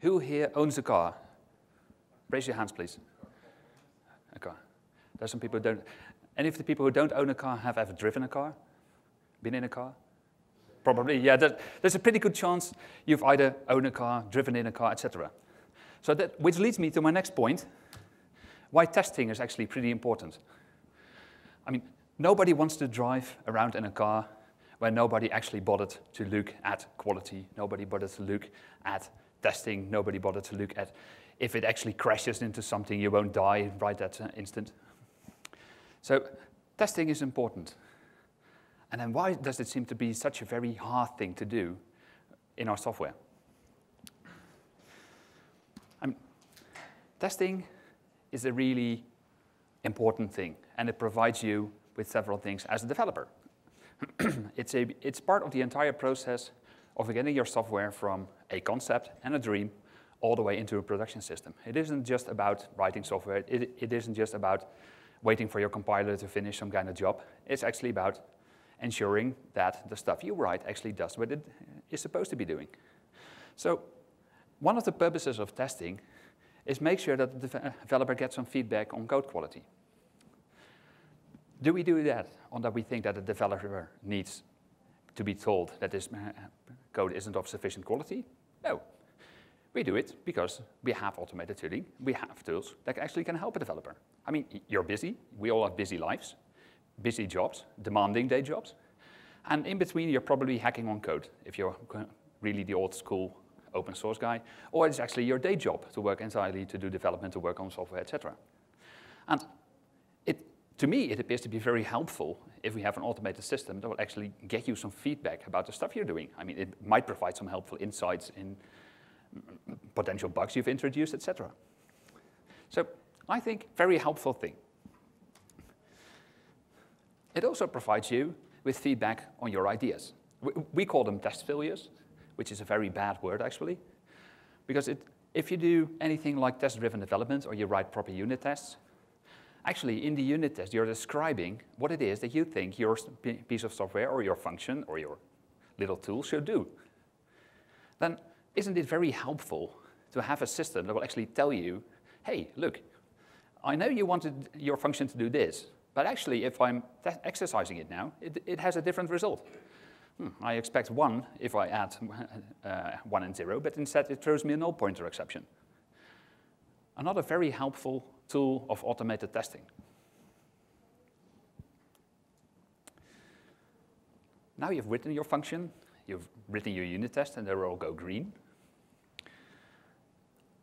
Who here owns a car? Raise your hands, please. A car. There's some people who don't. Any of the people who don't own a car have ever driven a car? Been in a car? Probably, yeah. There's a pretty good chance you've either owned a car, driven in a car, etc. So that, which leads me to my next point, why testing is actually pretty important. I mean, nobody wants to drive around in a car where nobody actually bothered to look at quality, nobody bothered to look at testing, nobody bothered to look at if it actually crashes into something, you won't die right that instant. So testing is important. And then why does it seem to be such a very hard thing to do in our software? I mean, testing is a really important thing, and it provides you with several things as a developer. it's, a, it's part of the entire process of getting your software from a concept and a dream all the way into a production system. It isn't just about writing software. It, it isn't just about waiting for your compiler to finish some kind of job. It's actually about ensuring that the stuff you write actually does what it is supposed to be doing. So one of the purposes of testing is make sure that the developer gets some feedback on code quality. Do we do that, or that we think that the developer needs to be told that this uh, code isn't of sufficient quality? No. We do it because we have automated tooling, we have tools that actually can help a developer. I mean, you're busy, we all have busy lives, busy jobs, demanding day jobs, and in between you're probably hacking on code if you're really the old school open source guy, or it's actually your day job to work entirely to do development, to work on software, etc. And it, to me, it appears to be very helpful if we have an automated system that will actually get you some feedback about the stuff you're doing. I mean, it might provide some helpful insights in potential bugs you've introduced, etc. So I think very helpful thing. It also provides you with feedback on your ideas. We, call them test failures, which is a very bad word actually, because it, if you do anything like test-driven development or you write proper unit tests, actually in the unit test you're describing what it is that you think your piece of software or your function or your little tool should do. Then isn't it very helpful to have a system that will actually tell you, hey, look, I know you wanted your function to do this, but actually if I'm exercising it now, it, it has a different result. Hmm, I expect one if I add uh, one and zero, but instead it throws me a null pointer exception. Another very helpful tool of automated testing. Now you've written your function, you've written your unit test, and they all go green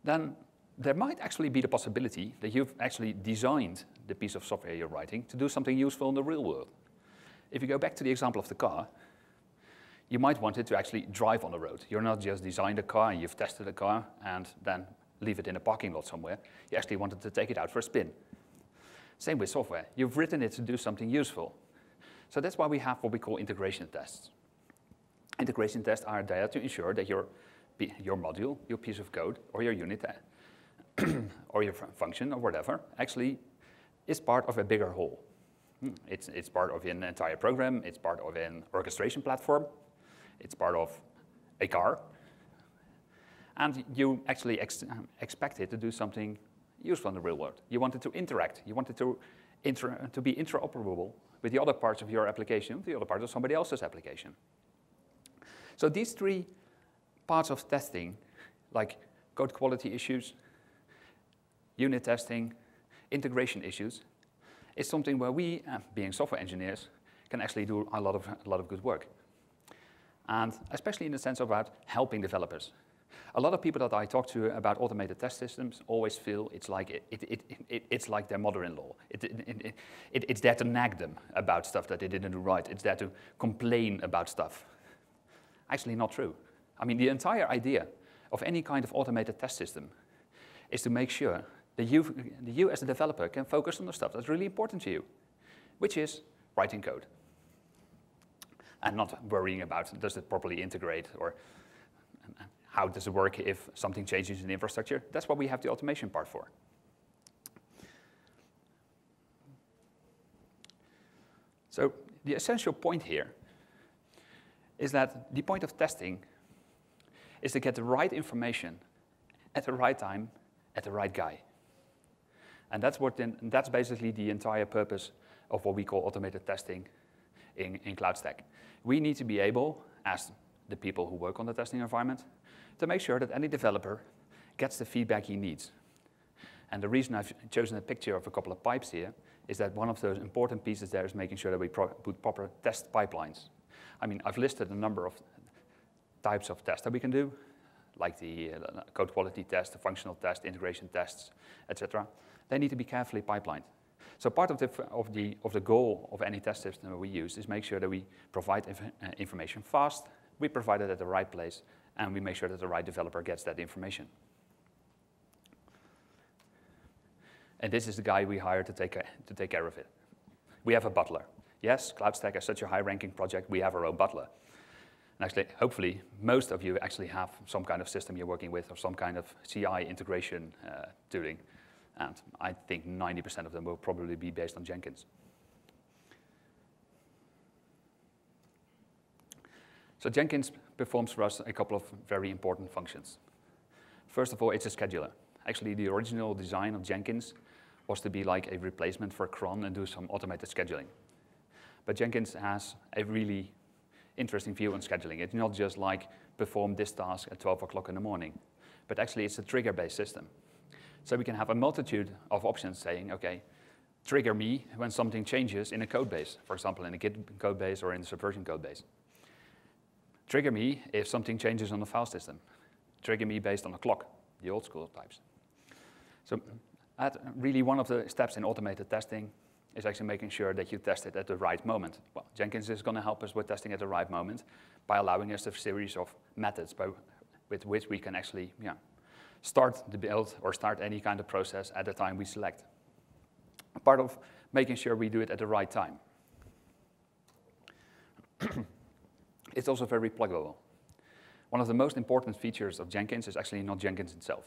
then there might actually be the possibility that you've actually designed the piece of software you're writing to do something useful in the real world. If you go back to the example of the car, you might want it to actually drive on the road. You're not just designed a car you've tested a car and then leave it in a parking lot somewhere. You actually wanted to take it out for a spin. Same with software. You've written it to do something useful. So that's why we have what we call integration tests. Integration tests are there to ensure that your your module, your piece of code, or your unit, or your function, or whatever, actually is part of a bigger whole. Hmm, it's, it's part of an entire program, it's part of an orchestration platform, it's part of a car, and you actually ex expect it to do something useful in the real world. You want it to interact, you want it to, inter to be interoperable with the other parts of your application, the other parts of somebody else's application. So these three parts of testing, like code quality issues, unit testing, integration issues, is something where we, uh, being software engineers, can actually do a lot of, a lot of good work. And especially in the sense about helping developers. A lot of people that I talk to about automated test systems always feel it's like, it, it, it, it's like their mother-in-law. it's there to nag them about stuff that they didn't do right. It's there to complain about stuff. Actually not true. I mean, the entire idea of any kind of automated test system is to make sure that you, that you as a developer can focus on the stuff that's really important to you, which is writing code. And not worrying about does it properly integrate or how does it work if something changes in the infrastructure. That's what we have the automation part for. So the essential point here is that the point of testing is to get the right information at the right time, at the right guy. And that's, what then, that's basically the entire purpose of what we call automated testing in, in CloudStack. We need to be able, as the people who work on the testing environment, to make sure that any developer gets the feedback he needs. And the reason I've chosen a picture of a couple of pipes here is that one of those important pieces there is making sure that we pro put proper test pipelines. I mean, I've listed a number of types of tests that we can do, like the uh, code quality test, the functional test, integration tests, etc. They need to be carefully pipelined. So part of the, of, the, of the goal of any test system that we use is make sure that we provide inf uh, information fast, we provide it at the right place, and we make sure that the right developer gets that information. And this is the guy we hired to take, to take care of it. We have a butler. Yes, CloudStack is such a high-ranking project, we have our own butler. And actually, hopefully, most of you actually have some kind of system you're working with or some kind of CI integration uh, tooling. And I think 90% of them will probably be based on Jenkins. So Jenkins performs for us a couple of very important functions. First of all, it's a scheduler. Actually, the original design of Jenkins was to be like a replacement for cron and do some automated scheduling. But Jenkins has a really interesting view on scheduling. It's not just like perform this task at 12 o'clock in the morning, but actually it's a trigger-based system. So we can have a multitude of options saying, okay, trigger me when something changes in a code base, for example, in a Git code base or in the Subversion code base. Trigger me if something changes on the file system. Trigger me based on a clock, the old school types. So at really one of the steps in automated testing is actually making sure that you test it at the right moment. Well, Jenkins is going to help us with testing at the right moment by allowing us a series of methods by, with which we can actually start the build or start any kind of process at the time we select. Part of making sure we do it at the right time. it's also very pluggable. One of the most important features of Jenkins is actually not Jenkins itself.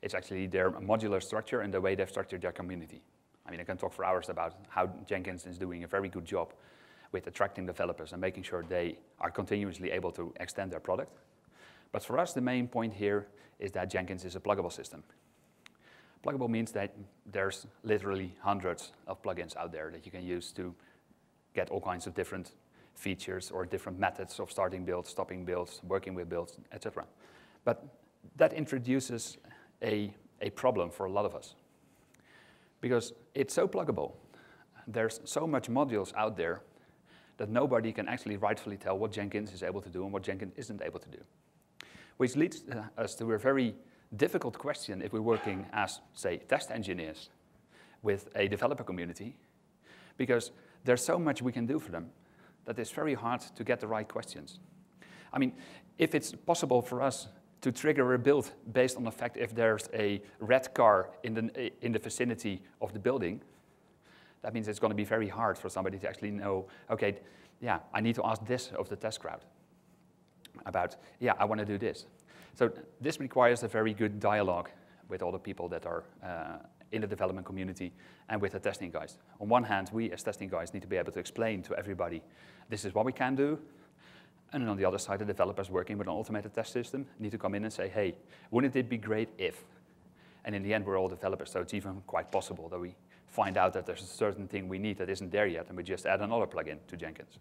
It's actually their modular structure and the way they've structured their community. I mean, I can talk for hours about how Jenkins is doing a very good job with attracting developers and making sure they are continuously able to extend their product. But for us, the main point here is that Jenkins is a pluggable system. Pluggable means that there's literally hundreds of plugins out there that you can use to get all kinds of different features or different methods of starting builds, stopping builds, working with builds, etc. But that introduces a, a problem for a lot of us because it's so pluggable. There's so much modules out there that nobody can actually rightfully tell what Jenkins is able to do and what Jenkins isn't able to do. Which leads uh, us to a very difficult question if we're working as, say, test engineers with a developer community, because there's so much we can do for them that it's very hard to get the right questions. I mean, if it's possible for us to trigger a build based on the fact if there's a red car in the, in the vicinity of the building, that means it's going to be very hard for somebody to actually know, okay, yeah, I need to ask this of the test crowd about, yeah, I want to do this. So this requires a very good dialogue with all the people that are uh, in the development community and with the testing guys. On one hand, we as testing guys need to be able to explain to everybody, this is what we can do, and on the other side, the developers working with an automated test system need to come in and say, hey, wouldn't it be great if? And in the end, we're all developers, so it's even quite possible that we find out that there's a certain thing we need that isn't there yet, and we just add another plugin to Jenkins.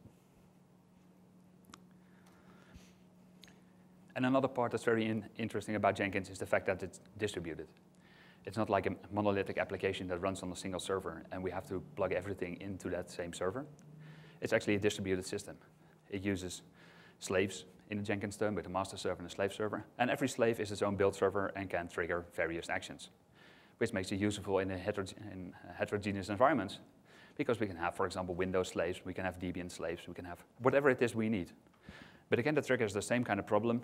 And another part that's very in interesting about Jenkins is the fact that it's distributed. It's not like a monolithic application that runs on a single server, and we have to plug everything into that same server. It's actually a distributed system. It uses slaves in the Jenkins term with a master server and a slave server. And every slave is its own build server and can trigger various actions, which makes it useful in, in heterogeneous environments because we can have, for example, Windows slaves, we can have Debian slaves, we can have whatever it is we need. But again, the that triggers the same kind of problem.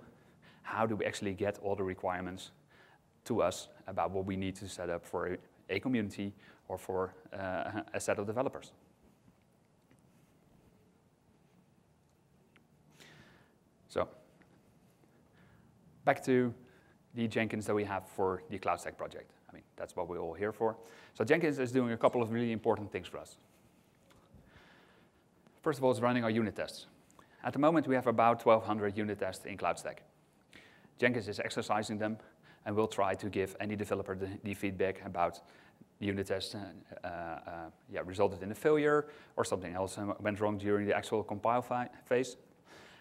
How do we actually get all the requirements to us about what we need to set up for a, community or for uh, a set of developers? So back to the Jenkins that we have for the CloudStack project. I mean, that's what we're all here for. So Jenkins is doing a couple of really important things for us. First of all, it's running our unit tests. At the moment, we have about 1,200 unit tests in CloudStack. Jenkins is exercising them and we'll try to give any developer the, the feedback about the unit test uh, uh, uh, yeah, resulted in a failure or something else went wrong during the actual compile phase.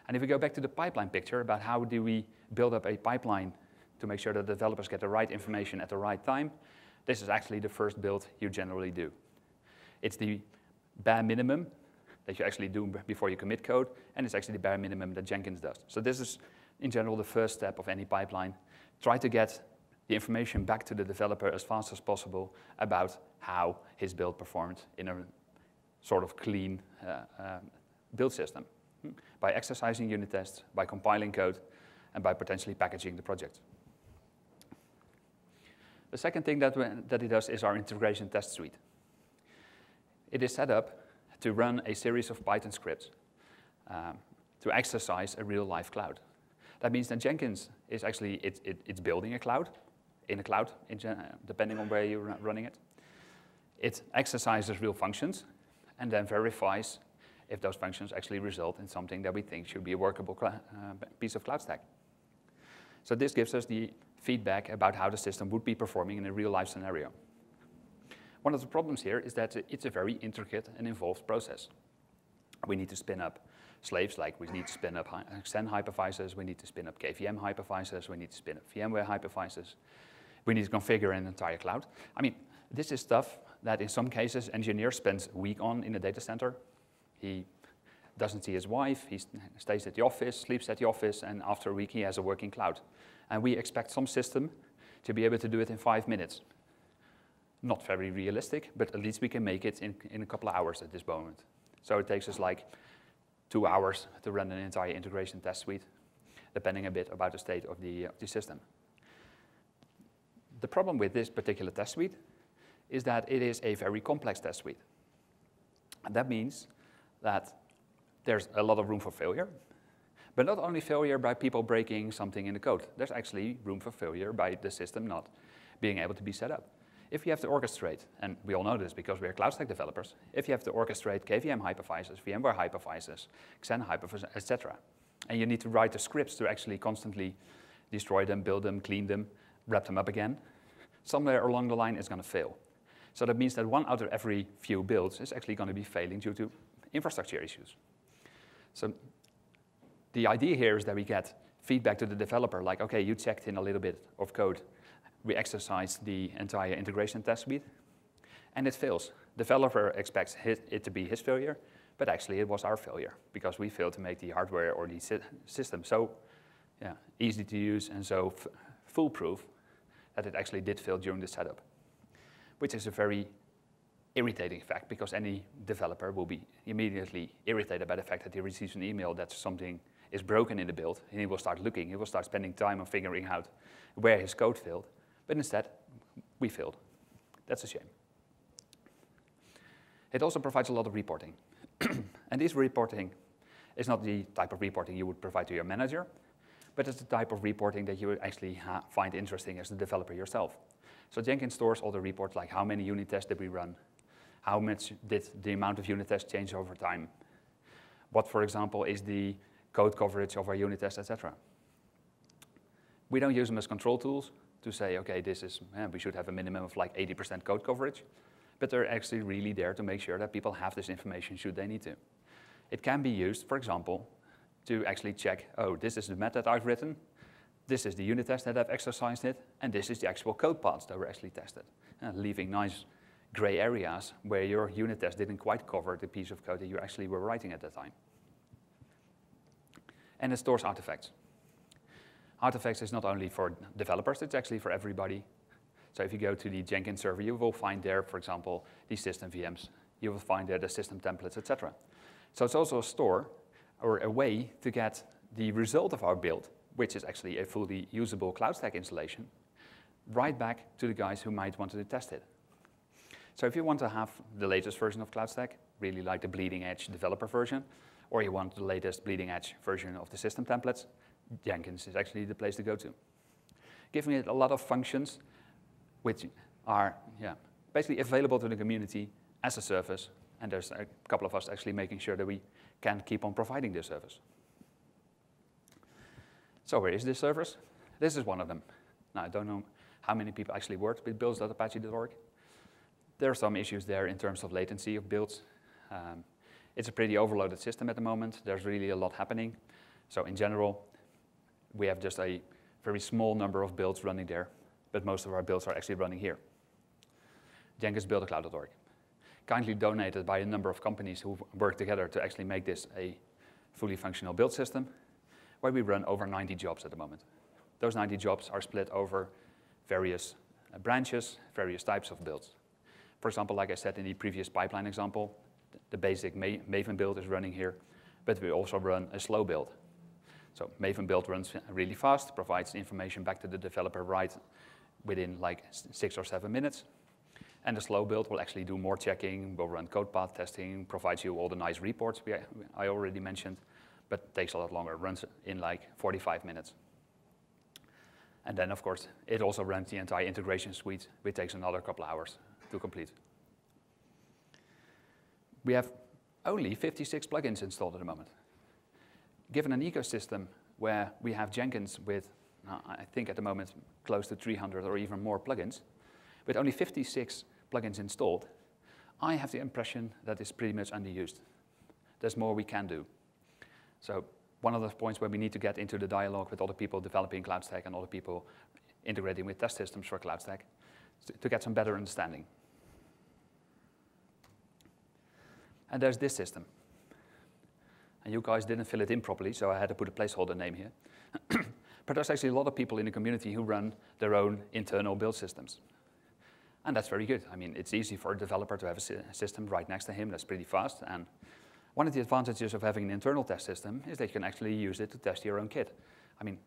And if we go back to the pipeline picture about how do we build up a pipeline to make sure that developers get the right information at the right time, this is actually the first build you generally do. It's the bare minimum that you actually do before you commit code, and it's actually the bare minimum that Jenkins does. So this is, in general, the first step of any pipeline. Try to get the information back to the developer as fast as possible about how his build performed in a sort of clean uh, um, build system hmm? by exercising unit tests, by compiling code, and by potentially packaging the project. The second thing that, we, that it does is our integration test suite. It is set up to run a series of Python scripts um, to exercise a real life cloud. That means that Jenkins is actually, it, it, it's building a cloud, in a cloud, in depending on where you're running it. It exercises real functions and then verifies if those functions actually result in something that we think should be a workable uh, piece of CloudStack. So this gives us the feedback about how the system would be performing in a real life scenario. One of the problems here is that it's a very intricate and involved process. We need to spin up slaves, like we need to spin up Xen hypervisors, we need to spin up KVM hypervisors, we need to spin up VMware hypervisors, we need to configure an entire cloud. I mean, this is stuff that in some cases engineer spends a week on in a data center. He doesn't see his wife, he stays at the office, sleeps at the office, and after a week he has a working cloud. And we expect some system to be able to do it in five minutes. Not very realistic, but at least we can make it in, in a couple of hours at this moment. So it takes us like two hours to run an entire integration test suite, depending a bit about the state of the, the system. The problem with this particular test suite is that it is a very complex test suite. And that means that there's a lot of room for failure, but not only failure by people breaking something in the code. There's actually room for failure by the system not being able to be set up. If you have to orchestrate, and we all know this because we're CloudStack developers, if you have to orchestrate KVM hypervisors, VMware hypervisors, Xen hypervisors, etc., and you need to write the scripts to actually constantly destroy them, build them, clean them, wrap them up again, somewhere along the line it's going to fail. So that means that one out of every few builds is actually going to be failing due to infrastructure issues. So the idea here is that we get feedback to the developer, like, okay, you checked in a little bit of code. We exercise the entire integration test suite, and it fails. Developer expects his, it to be his failure, but actually it was our failure because we failed to make the hardware or the si system so yeah, easy to use and so foolproof that it actually did fail during the setup, which is a very irritating fact because any developer will be immediately irritated by the fact that he receives an email that something is broken in the build, and he will start looking, he will start spending time on figuring out where his code failed. But instead, we failed. That's a shame. It also provides a lot of reporting. and this reporting is not the type of reporting you would provide to your manager, but it's the type of reporting that you would actually find interesting as the developer yourself. So Jenkins stores all the reports like how many unit tests did we run, how much did the amount of unit tests change over time, what, for example, is the code coverage of our unit tests, etc. We don't use them as control tools to say, okay, this is, eh, we should have a minimum of like 80% code coverage, but they're actually really there to make sure that people have this information should they need to. It can be used, for example, to actually check, oh, this is the method I've written, this is the unit test that I've exercised it, and this is the actual code paths that were actually tested, uh, leaving nice gray areas where your unit test didn't quite cover the piece of code that you actually were writing at that time and it stores artifacts. Artifacts is not only for developers, it's actually for everybody. So if you go to the Jenkins server, you will find there, for example, the system VMs. You will find there the system templates, etc. So it's also a store or a way to get the result of our build, which is actually a fully usable CloudStack installation, right back to the guys who might want to test it. So if you want to have the latest version of CloudStack, really like the bleeding edge developer version, or you want the latest bleeding edge version of the system templates, Jenkins is actually the place to go to. Giving it a lot of functions which are yeah, basically available to the community as a service, and there's a couple of us actually making sure that we can keep on providing this service. So where is this service? This is one of them. Now, I don't know how many people actually work with builds.apache.org. There are some issues there in terms of latency of builds. Um, it's a pretty overloaded system at the moment. There's really a lot happening. So in general, we have just a very small number of builds running there, but most of our builds are actually running here. Jenkins buildacloud.org. Kindly donated by a number of companies who work together to actually make this a fully functional build system, where we run over 90 jobs at the moment. Those 90 jobs are split over various uh, branches, various types of builds. For example, like I said in the previous pipeline example, the basic Maven build is running here, but we also run a slow build. So Maven build runs really fast, provides information back to the developer right within like six or seven minutes. And the slow build will actually do more checking, will run code path testing, provides you all the nice reports we, I already mentioned, but takes a lot longer, runs in like 45 minutes. And then, of course, it also runs the entire integration suite, which takes another couple hours to complete. We have only 56 plugins installed at the moment. Given an ecosystem where we have Jenkins with, uh, I think at the moment, close to 300 or even more plugins, with only 56 plugins installed, I have the impression that it's pretty much underused. There's more we can do. So one of the points where we need to get into the dialogue with other people developing CloudStack and other people integrating with test systems for CloudStack to get some better understanding. And there's this system. And you guys didn't fill it in properly, so I had to put a placeholder name here. but there's actually a lot of people in the community who run their own internal build systems. And that's very good. I mean, it's easy for a developer to have a system right next to him that's pretty fast. And one of the advantages of having an internal test system is that you can actually use it to test your own kit. I mean,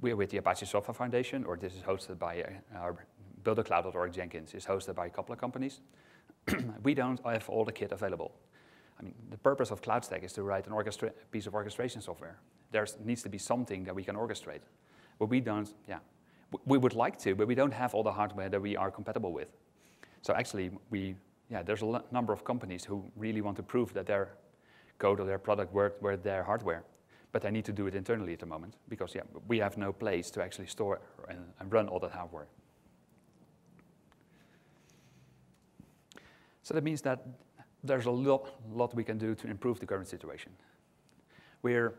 we're with the Apache Software Foundation, or this is hosted by uh, our buildacloud.org Jenkins is hosted by a couple of companies. we don't have all the kit available. I mean, the purpose of CloudStack is to write an piece of orchestration software. There needs to be something that we can orchestrate. But we don't, yeah, we would like to, but we don't have all the hardware that we are compatible with. So actually, we, yeah, there's a number of companies who really want to prove that their code or their product worked with their hardware. But they need to do it internally at the moment because yeah, we have no place to actually store and, and run all that hardware. So that means that there's a lot, lot we can do to improve the current situation. We're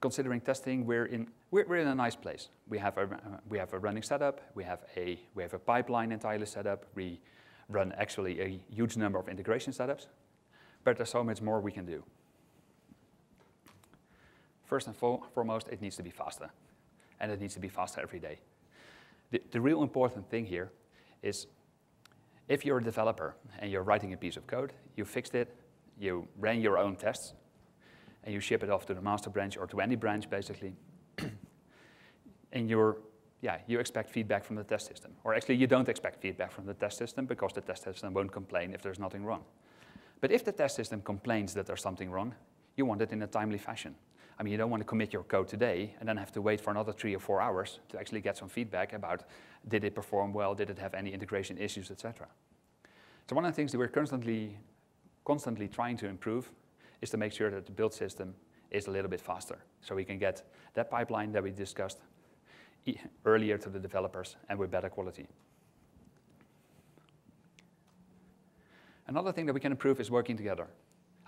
considering testing, we're in, we're, we're in a nice place. We have a, uh, we have a running setup, we have, a, we have a pipeline entirely set up, we run actually a huge number of integration setups, but there's so much more we can do. First and foremost, it needs to be faster, and it needs to be faster every day. The, the real important thing here is if you're a developer and you're writing a piece of code, you fixed it, you ran your own tests, and you ship it off to the master branch or to any branch basically, and you're, yeah, you expect feedback from the test system. Or actually, you don't expect feedback from the test system because the test system won't complain if there's nothing wrong. But if the test system complains that there's something wrong, you want it in a timely fashion. I mean, you don't want to commit your code today and then have to wait for another three or four hours to actually get some feedback about did it perform well, did it have any integration issues, etc. So one of the things that we're constantly, constantly trying to improve is to make sure that the build system is a little bit faster, so we can get that pipeline that we discussed earlier to the developers and with better quality. Another thing that we can improve is working together.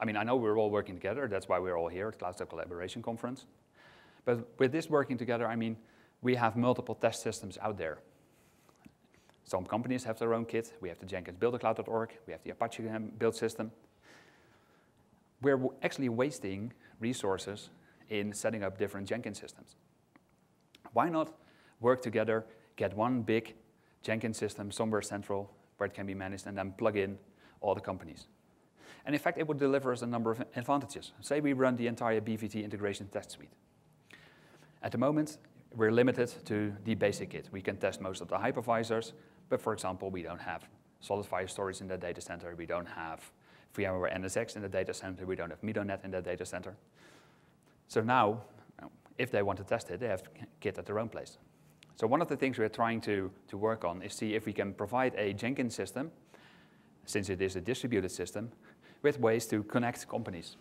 I mean, I know we're all working together. That's why we're all here at Cloud CloudStack Collaboration Conference. But with this working together, I mean, we have multiple test systems out there. Some companies have their own kit. We have the Jenkins buildacloud.org. We have the Apache build system. We're actually wasting resources in setting up different Jenkins systems. Why not work together, get one big Jenkins system somewhere central where it can be managed, and then plug in all the companies? And in fact, it would deliver us a number of advantages. Say we run the entire BVT integration test suite. At the moment, we're limited to the basic kit. We can test most of the hypervisors, but for example, we don't have SolidFire storage in the data center. We don't have VMware NSX in the data center. We don't have MidoNet in the data center. So now, if they want to test it, they have Git at their own place. So one of the things we're trying to, to work on is see if we can provide a Jenkins system, since it is a distributed system, with ways to connect companies.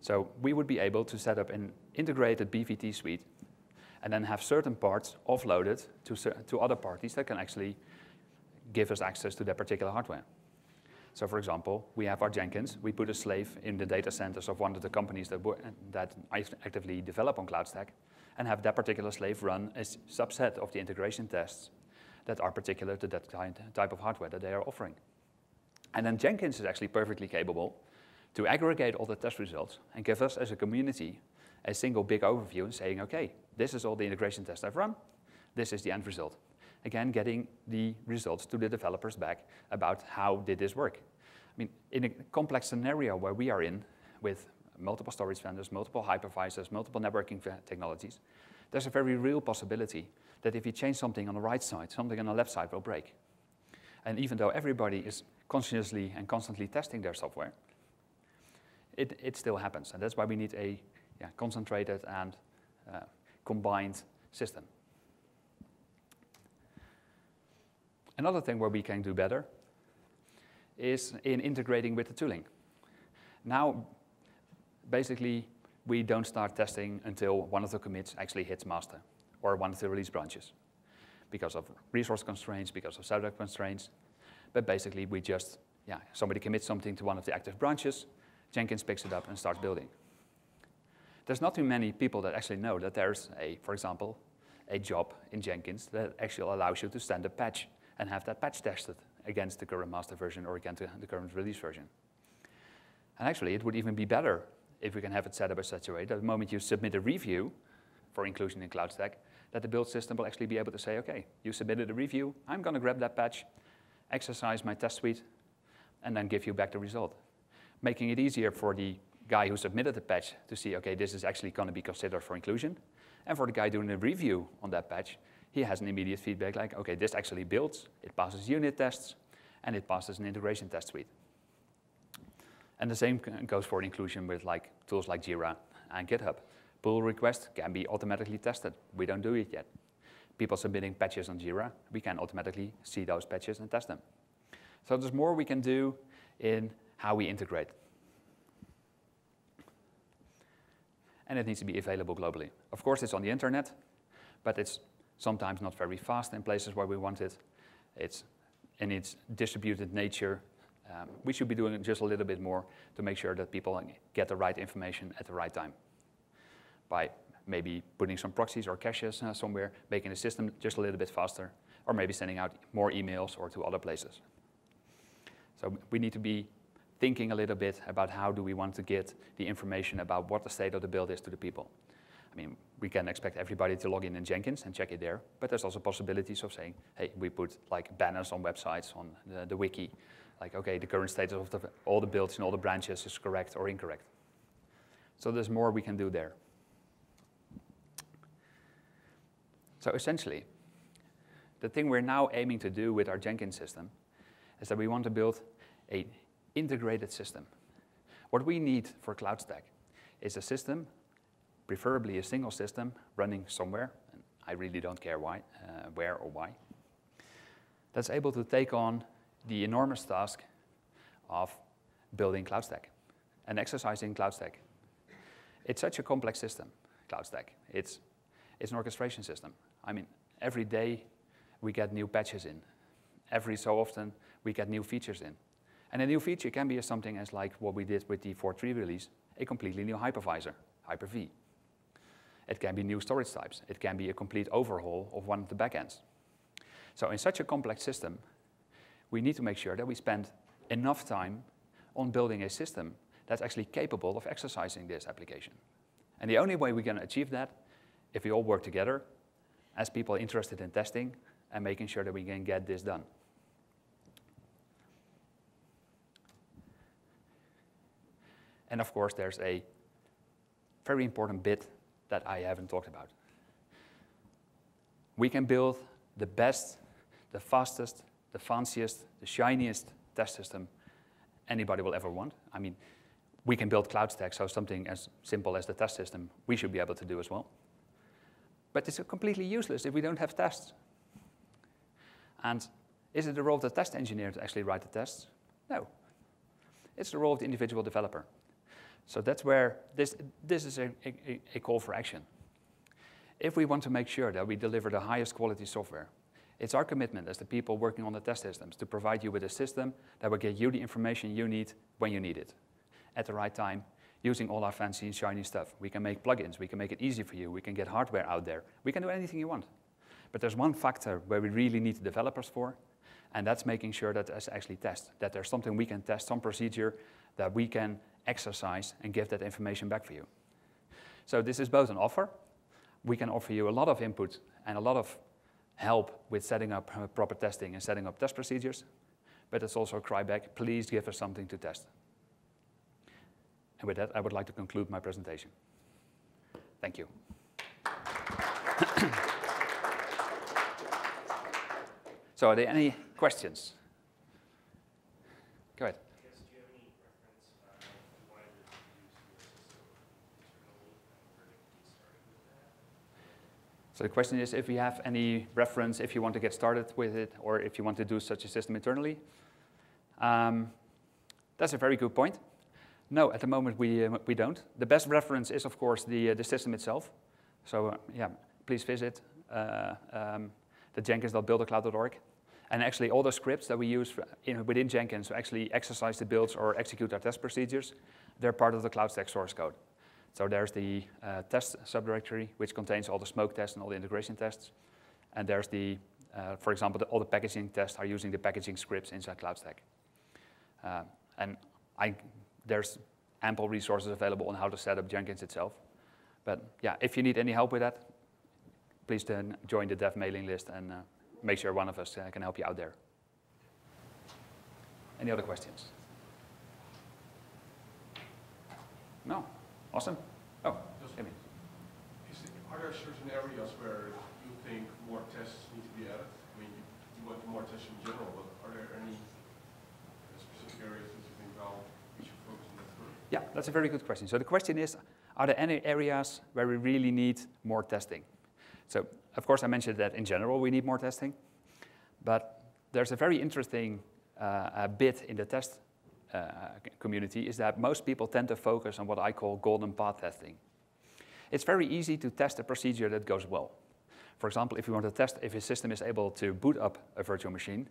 So we would be able to set up an integrated BVT suite, and then have certain parts offloaded to, to other parties that can actually give us access to that particular hardware. So for example, we have our Jenkins. We put a slave in the data centers of one of the companies that, that actively develop on CloudStack and have that particular slave run a subset of the integration tests that are particular to that type of hardware that they are offering. And then Jenkins is actually perfectly capable to aggregate all the test results and give us as a community a single big overview and saying, okay, this is all the integration tests I've run, this is the end result. Again, getting the results to the developers back about how did this work. I mean, in a complex scenario where we are in with multiple storage vendors, multiple hypervisors, multiple networking technologies, there's a very real possibility that if you change something on the right side, something on the left side will break. And even though everybody is consciously and constantly testing their software, it, it still happens. And that's why we need a yeah, concentrated and uh, combined system. Another thing where we can do better is in integrating with the tooling. Now, basically, we don't start testing until one of the commits actually hits master or one of the release branches because of resource constraints, because of subject constraints. But basically, we just, yeah, somebody commits something to one of the active branches, Jenkins picks it up and starts building. There's not too many people that actually know that there's a, for example, a job in Jenkins that actually allows you to send a patch and have that patch tested against the current master version or against the current release version. And actually, it would even be better if we can have it set up in such a way that the moment you submit a review for inclusion in CloudStack, that the build system will actually be able to say, okay, you submitted a review, I'm going to grab that patch, exercise my test suite, and then give you back the result. Making it easier for the guy who submitted the patch to see, okay, this is actually going to be considered for inclusion. And for the guy doing the review on that patch, he has an immediate feedback like, okay, this actually builds, it passes unit tests, and it passes an integration test suite. And the same goes for inclusion with like tools like Jira and GitHub. Pull requests can be automatically tested. We don't do it yet. People submitting patches on Jira, we can automatically see those patches and test them. So there's more we can do in how we integrate. And it needs to be available globally. Of course, it's on the internet, but it's sometimes not very fast in places where we want it. It's in its distributed nature. Um, we should be doing just a little bit more to make sure that people get the right information at the right time. By maybe putting some proxies or caches uh, somewhere, making the system just a little bit faster, or maybe sending out more emails or to other places. So we need to be thinking a little bit about how do we want to get the information about what the state of the build is to the people. I mean, we can expect everybody to log in in Jenkins and check it there, but there's also possibilities of saying, hey, we put like banners on websites, on the, the wiki, like, okay, the current status of the, all the builds in all the branches is correct or incorrect. So there's more we can do there. So essentially, the thing we're now aiming to do with our Jenkins system is that we want to build an integrated system. What we need for CloudStack is a system preferably a single system running somewhere, and I really don't care why, uh, where or why, that's able to take on the enormous task of building CloudStack and exercising CloudStack. It's such a complex system, CloudStack. It's, it's an orchestration system. I mean, every day we get new patches in. Every so often we get new features in. And a new feature can be something as like what we did with the 4.3 release, a completely new hypervisor, Hyper-V. It can be new storage types. It can be a complete overhaul of one of the backends. So in such a complex system, we need to make sure that we spend enough time on building a system that's actually capable of exercising this application. And the only way we're going to achieve that if we all work together as people interested in testing and making sure that we can get this done. And of course, there's a very important bit that I haven't talked about. We can build the best, the fastest, the fanciest, the shiniest test system anybody will ever want. I mean, we can build CloudStack, so something as simple as the test system, we should be able to do as well. But it's completely useless if we don't have tests. And is it the role of the test engineer to actually write the tests? No. It's the role of the individual developer. So that's where this, this is a, a, a call for action. if we want to make sure that we deliver the highest quality software, it's our commitment as the people working on the test systems to provide you with a system that will get you the information you need when you need it, at the right time, using all our fancy and shiny stuff. We can make plugins, we can make it easy for you, we can get hardware out there, we can do anything you want. But there's one factor where we really need developers for, and that's making sure that there's actually test, that there's something we can test, some procedure that we can exercise and give that information back for you. So this is both an offer. We can offer you a lot of input and a lot of help with setting up proper testing and setting up test procedures, but it's also a cry back, please give us something to test. And with that, I would like to conclude my presentation. Thank you. so are there any questions? Go ahead. So the question is if you have any reference, if you want to get started with it, or if you want to do such a system internally. Um, that's a very good point. No, at the moment we, uh, we don't. The best reference is, of course, the, uh, the system itself. So uh, yeah, please visit uh, um, the jenkins.buildacloud.org. And actually all the scripts that we use in, within Jenkins to actually exercise the builds or execute our test procedures, they're part of the CloudStack source code. So there's the uh, test subdirectory, which contains all the smoke tests and all the integration tests. And there's the, uh, for example, the, all the packaging tests are using the packaging scripts inside CloudStack. And I, there's ample resources available on how to set up Jenkins itself. But yeah, if you need any help with that, please then join the dev mailing list and uh, make sure one of us uh, can help you out there. Any other questions? No? Awesome. Oh, Just, is, are there certain areas where you think more tests need to be added? I mean, you, you want more tests in general, but are there any specific areas that you think, well, we should focus on that first? Yeah, that's a very good question. So the question is, are there any areas where we really need more testing? So, of course, I mentioned that in general we need more testing, but there's a very interesting uh, bit in the test uh, community is that most people tend to focus on what I call golden path testing. It's very easy to test a procedure that goes well. For example, if you want to test if a system is able to boot up a virtual machine,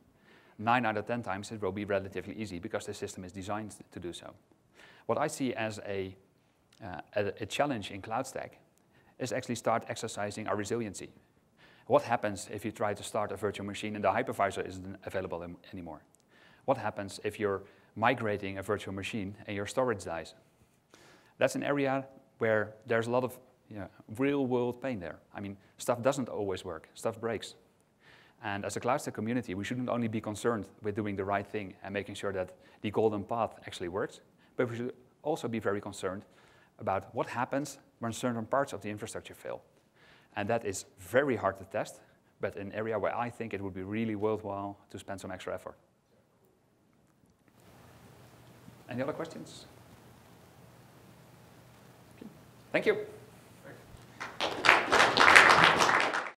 9 out of 10 times it will be relatively easy because the system is designed to do so. What I see as a, uh, a, a challenge in CloudStack is actually start exercising our resiliency. What happens if you try to start a virtual machine and the hypervisor isn't available anymore? What happens if you're migrating a virtual machine and your storage dies. That's an area where there's a lot of you know, real world pain there. I mean, stuff doesn't always work, stuff breaks. And as a CloudStack community, we shouldn't only be concerned with doing the right thing and making sure that the golden path actually works, but we should also be very concerned about what happens when certain parts of the infrastructure fail. And that is very hard to test, but an area where I think it would be really worthwhile to spend some extra effort. Any other questions? Thank you.